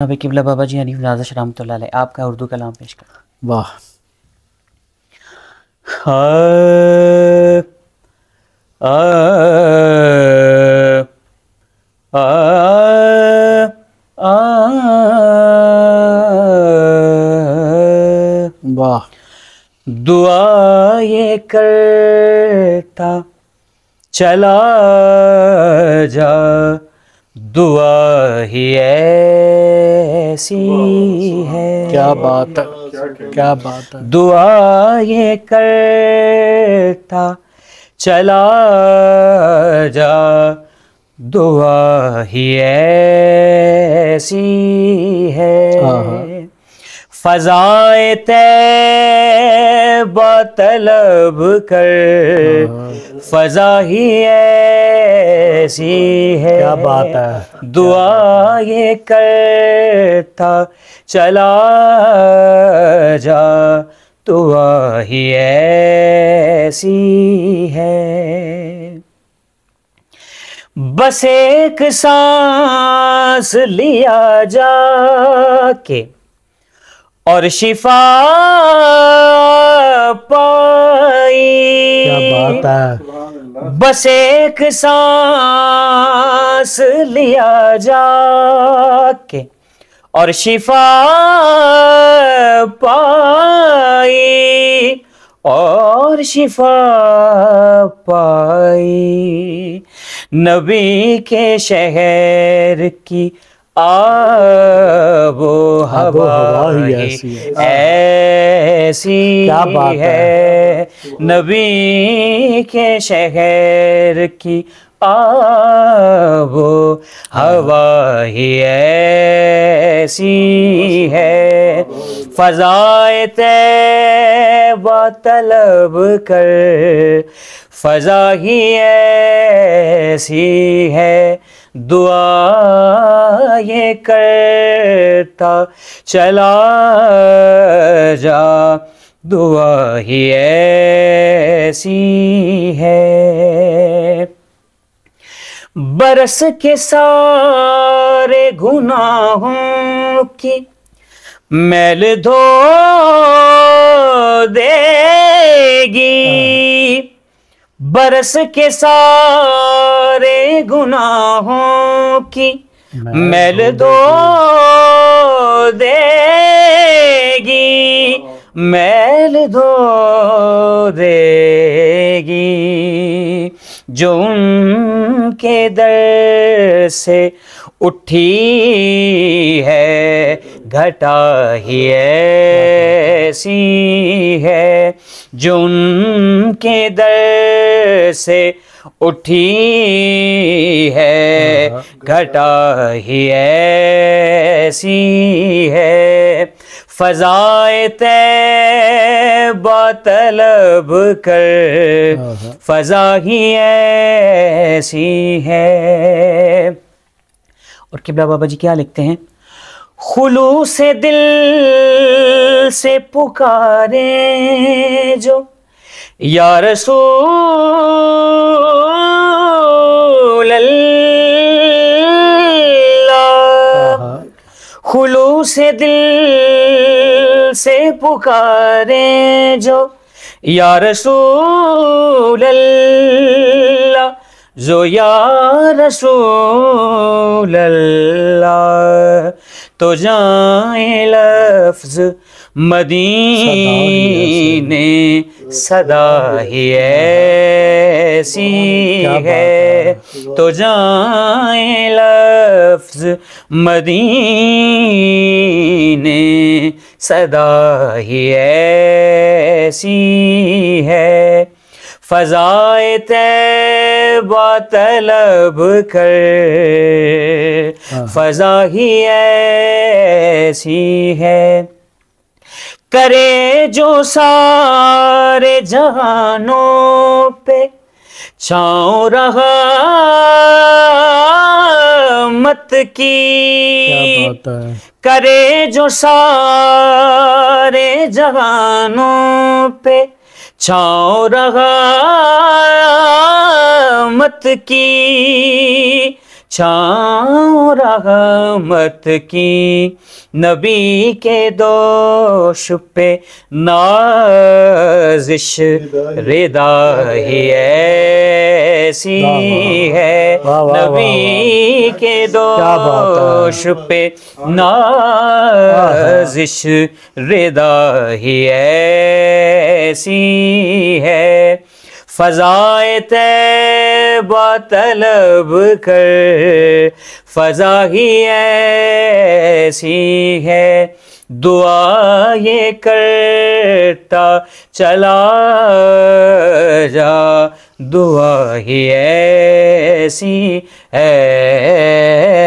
जनाब किबला बाबा जी हनीफ नाजश अलैह आपका उर्दू कलाम पेश कर। वाह। आ, आ, आ, वाह। दुआ ये करता चला जा। दुआ ही ऐसी है क्या बात है क्या बात है। दुआ ये करता चला जा। दुआ ही ऐसी हाँ, है फजाए तैबा तलब कर। फजा ही ऐसी है। क्या बात है। दुआ ये करता चला जा। दुआ ही ऐसी है। बस एक सांस लिया जाके और शिफा पाई क्या बात है। बस एक सांस लिया जाके और शिफा पाई और शिफा पाई। नबी के शहर की आबो हवा ऐसी क्या बात है। है। नबी के शहर की आबो हवा ही ऐसी है। फजाए तैबा तलब कर, फजा ही ऐसी है। दुआ ये करता चला जा। दुआ ही ऐसी है। बरस के सारे गुनाहों की मैल धो देगी। बरस के सारे गुनाहों की मैल धो देगी। मैल धो देगी जो उनके दर से उठी है घटा ही ऐसी है जो उनके दर से उठी है घटा ही ऐसी है। फजाए ते तलब कर। फजा ही ऐसी है। और किबला बाबा जी क्या लिखते हैं? खुलू से दिल से पुकारे जो या रसूल अल्लाह खुलू से दिल से पुकारे जो या रसूल अल्लाह जो या रसूल अल्लाह तो जाए लफ्ज मदीने सदा ही ऐसी है है। तो जाए लफ्ज मदीने सदा ही ऐसी है। फजाए तैबा तलब कर। फजा ही ऐसी है। करे जो सारे जहानों पे छाँव रहा मत की है करे जो सारे जवानों पे छाँव रहा, मत की। छाँव रहमत की। नबी के दोष पे नाजिश, रिदा ही। ऐसी है नबी के दो। दोष पे नाजिश रिदा ही ऐसी है फजाए तैबा तलब कर। फजा ही ऐसी है, दुआ ये करता चला जा। दुआ ही ऐसी है।